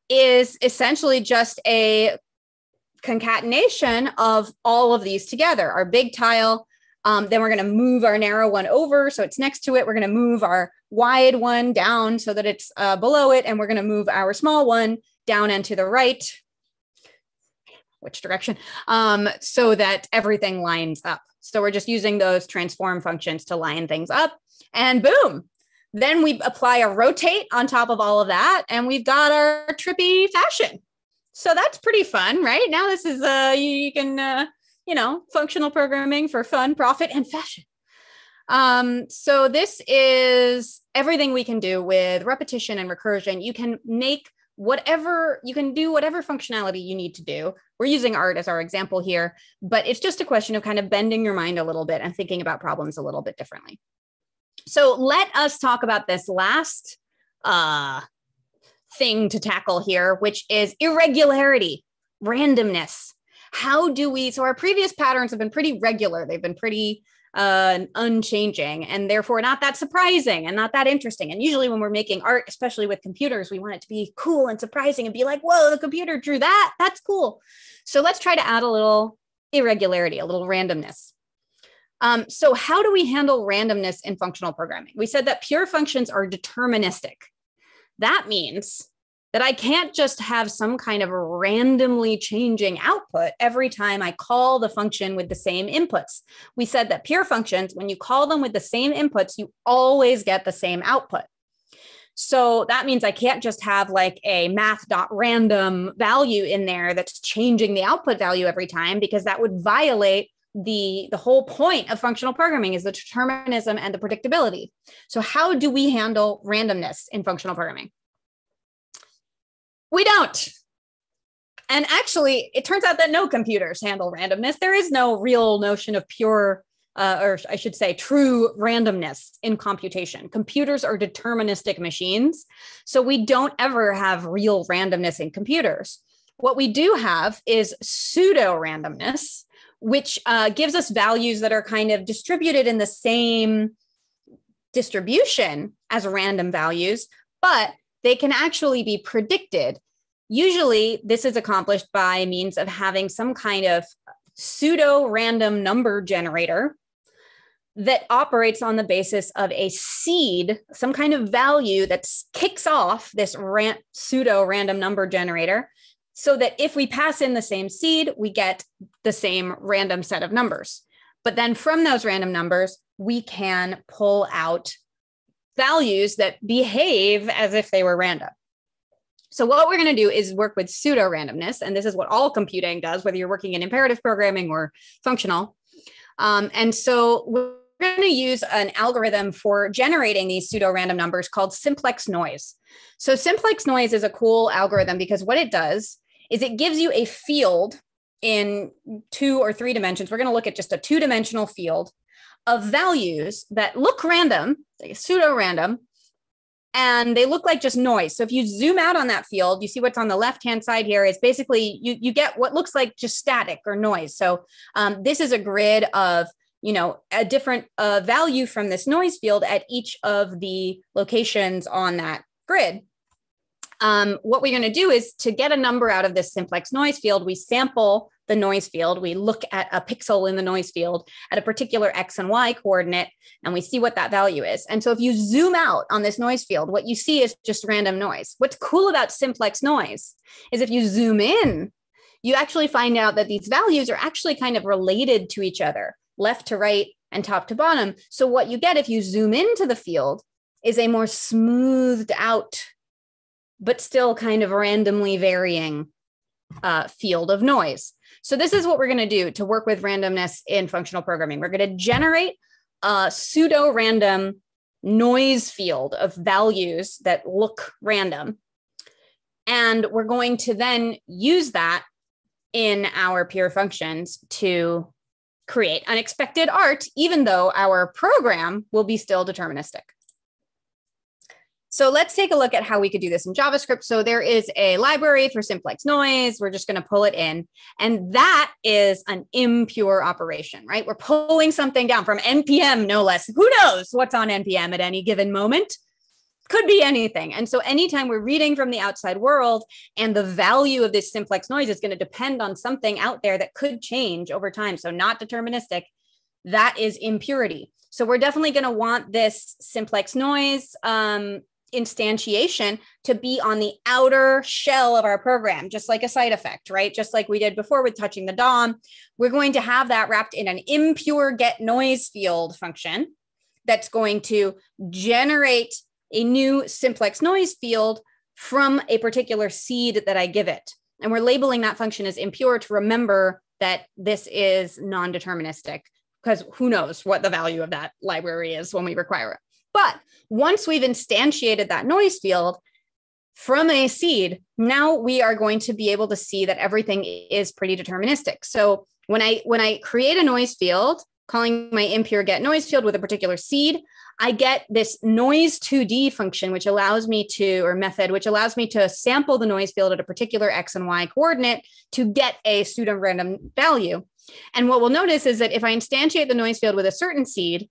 is essentially just a concatenation of all of these together, our big tile, um, then we're going to move our narrow one over. So it's next to it. We're going to move our wide one down so that it's uh, below it. And we're going to move our small one down and to the right. Which direction? Um, so that everything lines up. So we're just using those transform functions to line things up. And boom, then we apply a rotate on top of all of that. And we've got our trippy fashion. So that's pretty fun, right? Now this is uh you, you can uh you know, functional programming for fun, profit, and fashion. Um, so this is everything we can do with repetition and recursion. You can make whatever you can do whatever functionality you need to do we're using art as our example here but it's just a question of kind of bending your mind a little bit and thinking about problems a little bit differently so let us talk about this last uh, thing to tackle here which is irregularity randomness how do we so our previous patterns have been pretty regular they've been pretty uh, unchanging and therefore not that surprising and not that interesting. And usually, when we're making art, especially with computers, we want it to be cool and surprising and be like, whoa, the computer drew that. That's cool. So let's try to add a little irregularity, a little randomness. Um, so, how do we handle randomness in functional programming? We said that pure functions are deterministic. That means that I can't just have some kind of randomly changing output every time I call the function with the same inputs. We said that pure functions, when you call them with the same inputs, you always get the same output. So that means I can't just have like a math.random value in there that's changing the output value every time because that would violate the the whole point of functional programming is the determinism and the predictability. So how do we handle randomness in functional programming? We don't. And actually, it turns out that no computers handle randomness. There is no real notion of pure, uh, or I should say, true randomness in computation. Computers are deterministic machines. So we don't ever have real randomness in computers. What we do have is pseudo randomness, which uh, gives us values that are kind of distributed in the same distribution as random values, but they can actually be predicted. Usually, this is accomplished by means of having some kind of pseudo random number generator that operates on the basis of a seed, some kind of value that kicks off this ran- pseudo random number generator, so that if we pass in the same seed, we get the same random set of numbers. But then from those random numbers, we can pull out values that behave as if they were random. So what we're going to do is work with pseudo randomness, and this is what all computing does, whether you're working in imperative programming or functional. Um, and so we're going to use an algorithm for generating these pseudo random numbers called simplex noise. So simplex noise is a cool algorithm because what it does is it gives you a field in two or three dimensions. We're going to look at just a two dimensional field of values that look random, pseudo random, and they look like just noise. So if you zoom out on that field, you see what's on the left hand side here is basically you you get what looks like just static or noise. So um, this is a grid of you know a different uh, value from this noise field at each of the locations on that grid. Um, what we're going to do is to get a number out of this simplex noise field, we sample the noise field. We look at a pixel in the noise field at a particular X and Y coordinate, and we see what that value is. And so if you zoom out on this noise field, what you see is just random noise. What's cool about simplex noise is if you zoom in, you actually find out that these values are actually kind of related to each other, left to right and top to bottom. So what you get if you zoom into the field is a more smoothed out, but still kind of randomly varying uh, field of noise. So this is what we're going to do to work with randomness in functional programming. We're going to generate a pseudo random noise field of values that look random. And we're going to then use that in our pure functions to create unexpected art, even though our program will be still deterministic. So let's take a look at how we could do this in JavaScript. So there is a library for simplex noise. We're just going to pull it in. And that is an impure operation, right? We're pulling something down from NPM, no less. Who knows what's on NPM at any given moment? Could be anything. And so anytime we're reading from the outside world and the value of this simplex noise is going to depend on something out there that could change over time. So not deterministic, that is impurity. So we're definitely going to want this simplex noise um, instantiation to be on the outer shell of our program, just like a side effect, right? Just like we did before with touching the DOM. We're going to have that wrapped in an impure get noise field function that's going to generate a new simplex noise field from a particular seed that I give it. And we're labeling that function as impure to remember that this is non deterministic because who knows what the value of that library is when we require it. But once we've instantiated that noise field from a seed, now we are going to be able to see that everything is pretty deterministic. So when I when I create a noise field, calling my impure get noise field with a particular seed, I get this noise 2D function, which allows me to, or method, which allows me to sample the noise field at a particular X and Y coordinate to get a pseudo random value. And what we'll notice is that if I instantiate the noise field with a certain seed,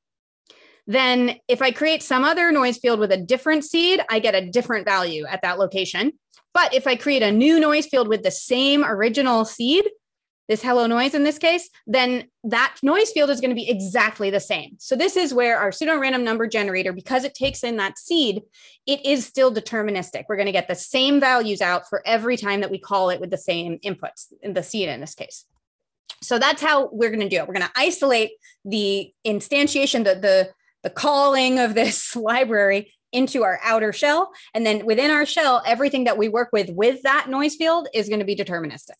then if I create some other noise field with a different seed, I get a different value at that location. But if I create a new noise field with the same original seed, this hello noise in this case, then that noise field is going to be exactly the same. So this is where our pseudo random number generator, because it takes in that seed, it is still deterministic. We're going to get the same values out for every time that we call it with the same inputs in the seed in this case. So that's how we're going to do it. We're going to isolate the instantiation, the, the the calling of this library into our outer shell. And then within our shell, everything that we work with with that noise field is going to be deterministic.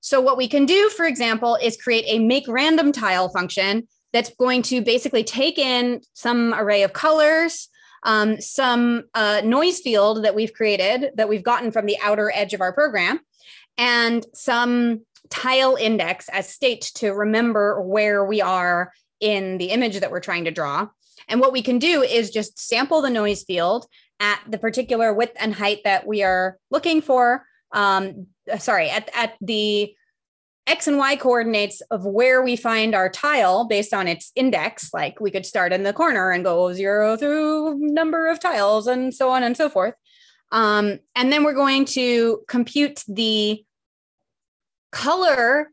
So what we can do, for example, is create a make random tile function that's going to basically take in some array of colors, um, some uh, noise field that we've created that we've gotten from the outer edge of our program, and some tile index as state to remember where we are in the image that we're trying to draw. And what we can do is just sample the noise field at the particular width and height that we are looking for. Um, uh, sorry, at, at the X and Y coordinates of where we find our tile based on its index. Like we could start in the corner and go zero through number of tiles and so on and so forth. Um, and then we're going to compute the color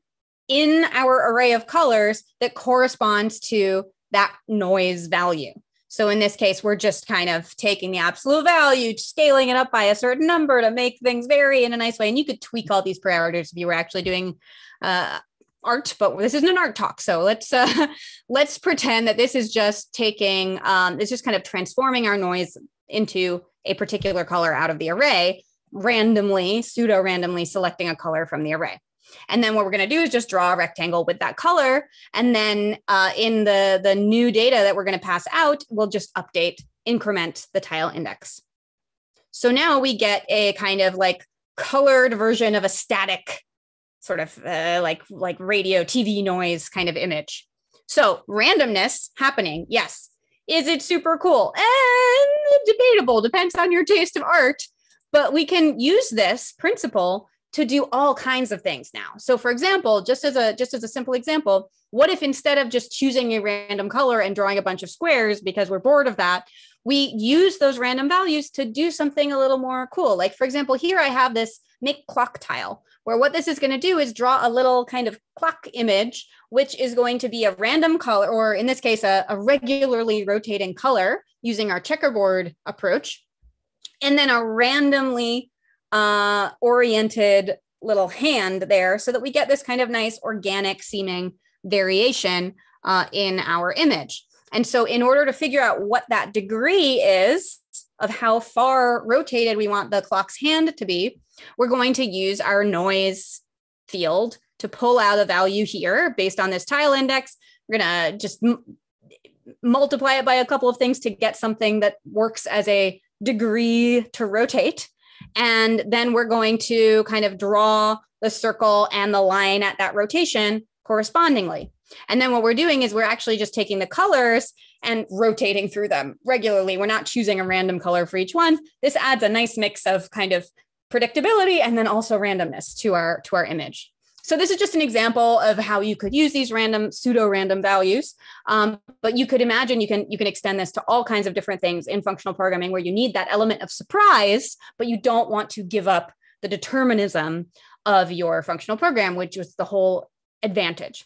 in our array of colors that corresponds to that noise value. So in this case, we're just kind of taking the absolute value, scaling it up by a certain number to make things vary in a nice way. And you could tweak all these parameters if you were actually doing uh, art, but this isn't an art talk. So let's uh, let's pretend that this is just taking, um, it's just kind of transforming our noise into a particular color out of the array, randomly, pseudo randomly selecting a color from the array. And then what we're going to do is just draw a rectangle with that color. And then uh, in the, the new data that we're going to pass out, we'll just update, increment the tile index. So now we get a kind of like colored version of a static sort of uh, like like radio TV noise kind of image. So randomness happening, yes. Is it super cool? And debatable, depends on your taste of art. But we can use this principle to do all kinds of things now. So for example, just as a just as a simple example, what if instead of just choosing a random color and drawing a bunch of squares because we're bored of that, we use those random values to do something a little more cool. Like for example, here I have this make clock tile where what this is going to do is draw a little kind of clock image which is going to be a random color or in this case a, a regularly rotating color using our checkerboard approach and then a randomly uh, oriented little hand there so that we get this kind of nice organic seeming variation uh, in our image. And so, in order to figure out what that degree is of how far rotated we want the clock's hand to be, we're going to use our noise field to pull out a value here based on this tile index. We're going to just multiply it by a couple of things to get something that works as a degree to rotate. And then we're going to kind of draw the circle and the line at that rotation correspondingly. And then what we're doing is we're actually just taking the colors and rotating through them regularly. We're not choosing a random color for each one. This adds a nice mix of kind of predictability and then also randomness to our to our image. So this is just an example of how you could use these random pseudo random values. Um, but you could imagine you can you can extend this to all kinds of different things in functional programming where you need that element of surprise, but you don't want to give up the determinism of your functional program, which was the whole advantage.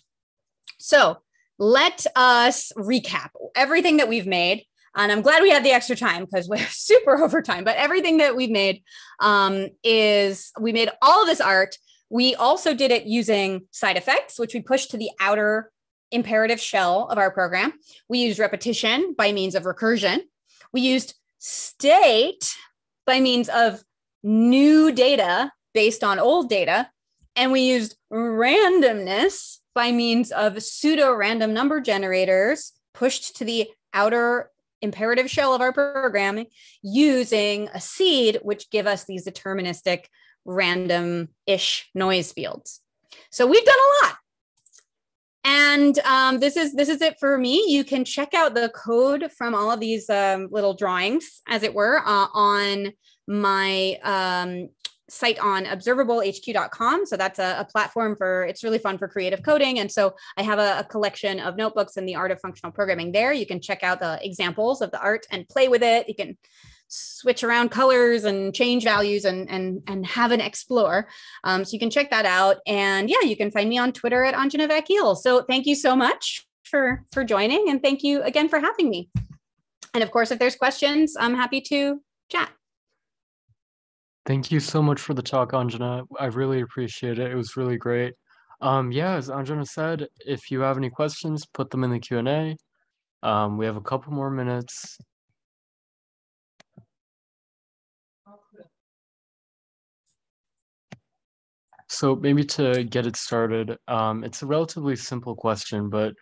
So let us recap everything that we've made. And I'm glad we had the extra time because we're super over time. But everything that we've made um, is we made all of this art. We also did it using side effects, which we pushed to the outer imperative shell of our program. We used repetition by means of recursion. We used state by means of new data based on old data. And we used randomness by means of pseudo random number generators pushed to the outer imperative shell of our programming using a seed, which give us these deterministic random ish noise fields. So we've done a lot. And um, this is this is it for me. You can check out the code from all of these um, little drawings, as it were, uh, on my um, site on observablehq.com. So that's a, a, platform for, it's really fun for creative coding. And so I have a, a, collection of notebooks in the art of functional programming there. You can check out the examples of the art and play with it. You can switch around colors and change values and, and, and have an explore. Um, so you can check that out. And yeah, you can find me on Twitter at Anjana Vakil. So thank you so much for, for joining. And thank you again for having me. And of course, if there's questions, I'm happy to chat. Thank you so much for the talk, Anjana. I really appreciate it. It was really great. Um, yeah, as Anjana said, if you have any questions, put them in the Q&A. Um, we have a couple more minutes. So maybe to get it started, um, it's a relatively simple question, but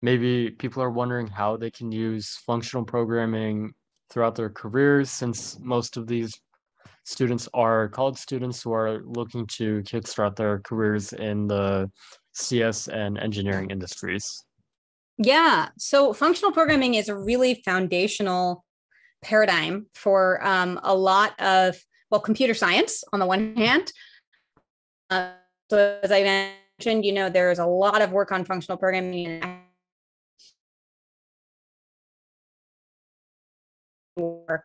maybe people are wondering how they can use functional programming throughout their careers since most of these students are college students who are looking to kickstart their careers in the CS and engineering industries? Yeah, so functional programming is a really foundational paradigm for um, a lot of, well, computer science on the one hand. So, as I mentioned, you know, there's a lot of work on functional programming work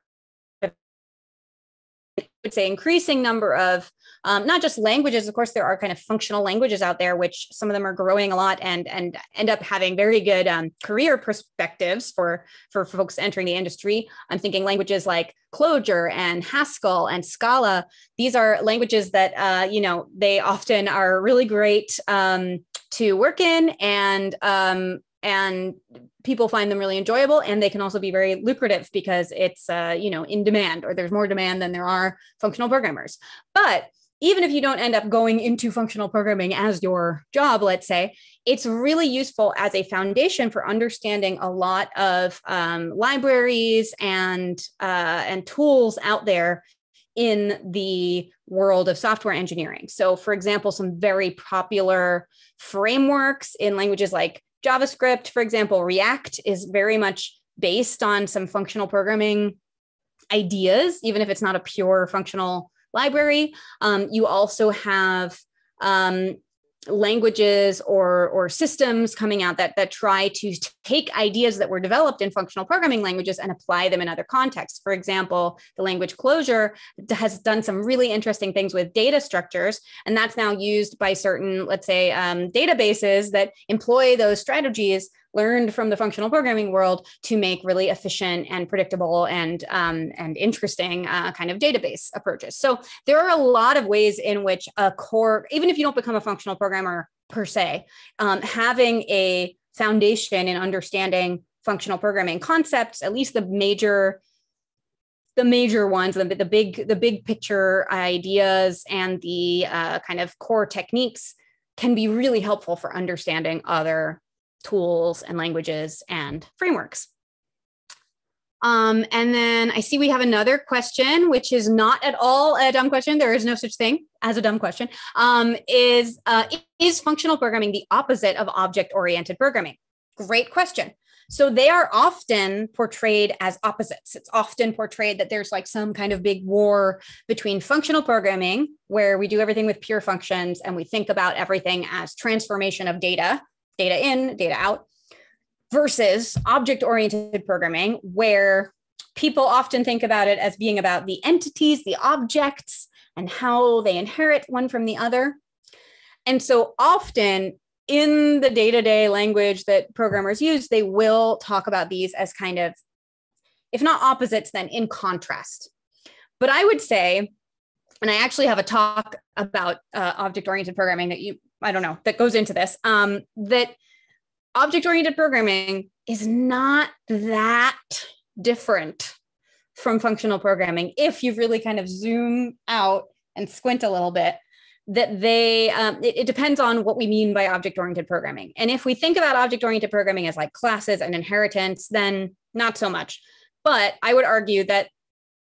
would say increasing number of um, not just languages of course there are kind of functional languages out there which some of them are growing a lot and and end up having very good um, career perspectives for for folks entering the industry i'm thinking languages like Clojure and Haskell and Scala. These are languages that uh, you know they often are really great um, to work in, and um, and people find them really enjoyable and they can also be very lucrative because it's uh, you know in demand or there's more demand than there are functional programmers but even if you don't end up going into functional programming as your job let's say it's really useful as a foundation for understanding a lot of um, libraries and uh, and tools out there in the world of software engineering. So, for example, some very popular frameworks in languages like JavaScript, for example, React is very much based on some functional programming ideas, even if it's not a pure functional library. Um, you also have um, languages or or systems coming out that that try to take ideas that were developed in functional programming languages and apply them in other contexts. For example the language Clojure has done some really interesting things with data structures and that's now used by certain let's say um, databases that employ those strategies learned from the functional programming world to make really efficient and predictable and um, and interesting uh, kind of database approaches. So there are a lot of ways in which a core, even if you don't become a functional programmer per se, um, having a foundation in understanding functional programming concepts, at least the major the major ones, the, the big the big picture ideas and the uh, kind of core techniques can be really helpful for understanding other tools and languages and frameworks. Um, and then I see we have another question, which is not at all a dumb question. There is no such thing as a dumb question. Um, is uh, is functional programming the opposite of object oriented programming? Great question. So they are often portrayed as opposites. It's often portrayed that there's like some kind of big war between functional programming, where we do everything with pure functions and we think about everything as transformation of data, data in, data out, versus object oriented programming, where people often think about it as being about the entities, the objects, and how they inherit one from the other. And so often in the day to day language that programmers use, they will talk about these as kind of, if not opposites, then in contrast. But I would say, and I actually have a talk about uh, object oriented programming that you, I don't know, that goes into this, um, that object oriented programming is not that different from functional programming if you really kind of zoom out and squint a little bit that they um, it, it, depends on what we mean by object oriented programming. And if we think about object oriented programming as like classes and inheritance then not so much. But i would argue that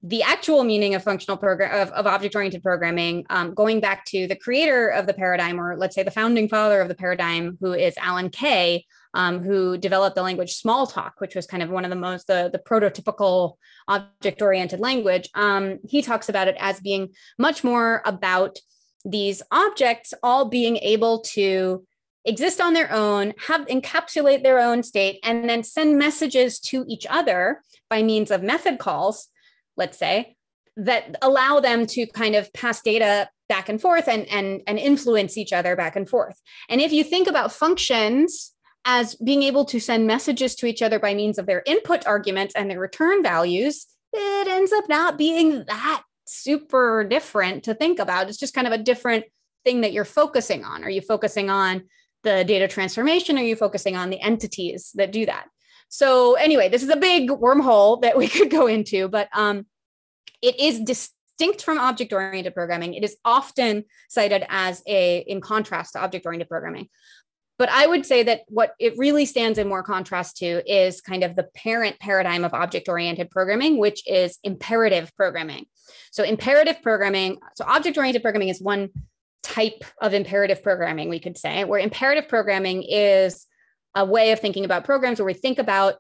the actual meaning of functional program of, of object oriented programming um, going back to the creator of the paradigm or let's say the founding father of the paradigm who is alan kay um, who developed the language smalltalk which was kind of one of the most the, the prototypical object oriented language. Um, he talks about it as being much more about these objects all being able to exist on their own, have encapsulate their own state, and then send messages to each other by means of method calls, let's say, that allow them to kind of pass data back and forth and, and, and influence each other back and forth. And if you think about functions as being able to send messages to each other by means of their input arguments and their return values, it ends up not being that super different to think about. It's just kind of a different thing that you're focusing on. Are you focusing on the data transformation? Are you focusing on the entities that do that? So anyway, this is a big wormhole that we could go into, but um, it is distinct from object-oriented programming. It is often cited as a in contrast to object-oriented programming. But I would say that what it really stands in more contrast to is kind of the parent paradigm of object oriented programming, which is imperative programming. So, imperative programming, so object oriented programming is one type of imperative programming, we could say, where imperative programming is a way of thinking about programs where we think about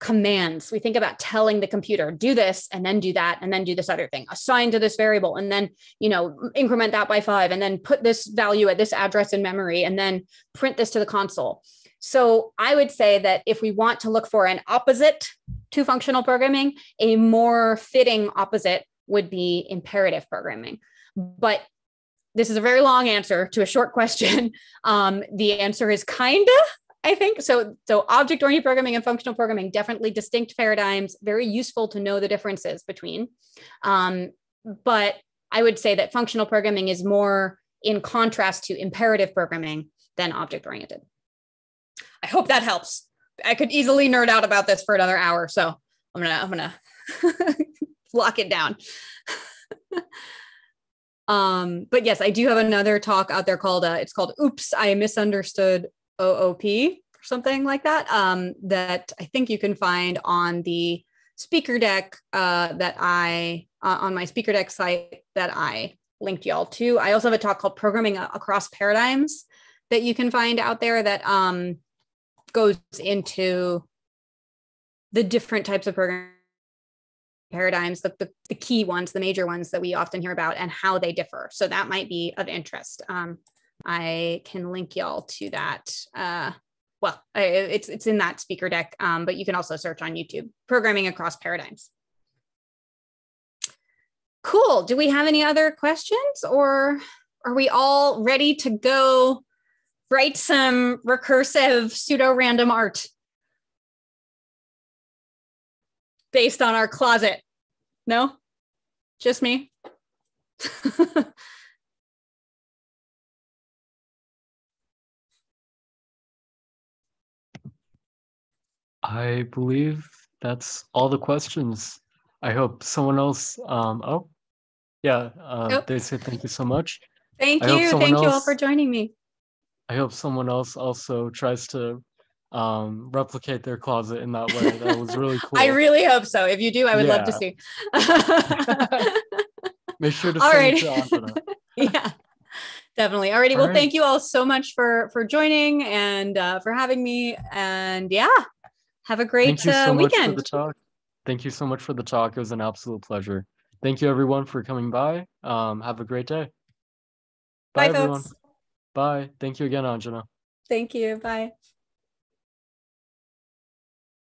commands. We think about telling the computer, do this and then do that and then do this other thing, assign to this variable and then, you know, increment that by five and then put this value at this address in memory and then print this to the console. So I would say that if we want to look for an opposite to functional programming, a more fitting opposite would be imperative programming. But this is a very long answer to a short question. Um, the answer is kind of I think so. So object oriented programming and functional programming definitely distinct paradigms. Very useful to know the differences between. Um, but I would say that functional programming is more in contrast to imperative programming than object oriented. I hope that helps. I could easily nerd out about this for another hour, so I'm gonna I'm gonna lock it down. um, but yes, I do have another talk out there called uh, it's called "Oops, I Misunderstood OOP or something like that. Um, that I think you can find on the speaker deck uh, that I uh, on my speaker deck site that I linked y'all to. I also have a talk called Programming Across Paradigms that you can find out there that um, goes into the different types of programming paradigms, the, the, the, key ones, the major ones that we often hear about, and how they differ. So that might be of interest. Um, I can link y'all to that. Uh, well, it's it's in that speaker deck, um, but you can also search on YouTube. Programming across paradigms. Cool. Do we have any other questions, or are we all ready to go write some recursive pseudo random art based on our closet? No, just me. I believe that's all the questions. I hope someone else. Um, oh, yeah. Uh. They said thank you so much. Thank I you. Thank else, you all for joining me. I hope someone else also tries to um, replicate their closet in that way. That was really cool. I really hope so. If you do, I would love to see. Make sure to send it to yeah definitely alrighty All well right. thank you all so much for for joining and uh, for having me and yeah have a great Thank you uh, so much for weekend the talk. Thank you so much for the talk. It was an absolute pleasure. Thank you everyone for coming by. Um, have a great day. bye everyone. folks Bye. Thank you again, Anjana. thank you bye